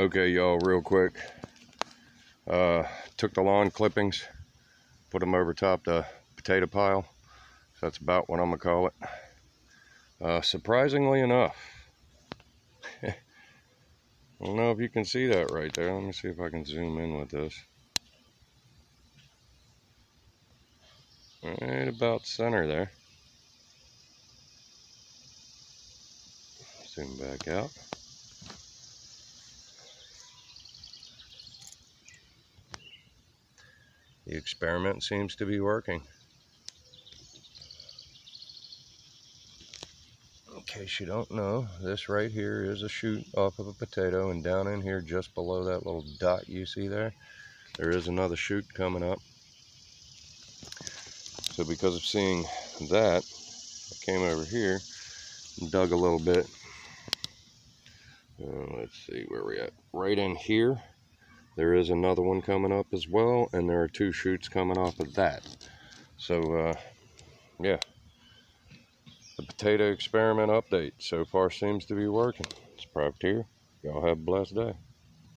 Okay, y'all, real quick. Uh, took the lawn clippings, put them over top the potato pile. So that's about what I'm gonna call it. Uh, surprisingly enough, I don't know if you can see that right there. Let me see if I can zoom in with this. Right about center there. Zoom back out. The experiment seems to be working. In case you don't know, this right here is a shoot off of a potato and down in here just below that little dot you see there, there is another shoot coming up. So because of seeing that, I came over here and dug a little bit. Uh, let's see where we at. Right in here, there is another one coming up as well, and there are two shoots coming off of that. So, uh, yeah. The potato experiment update so far seems to be working. It's Privateer. Y'all have a blessed day.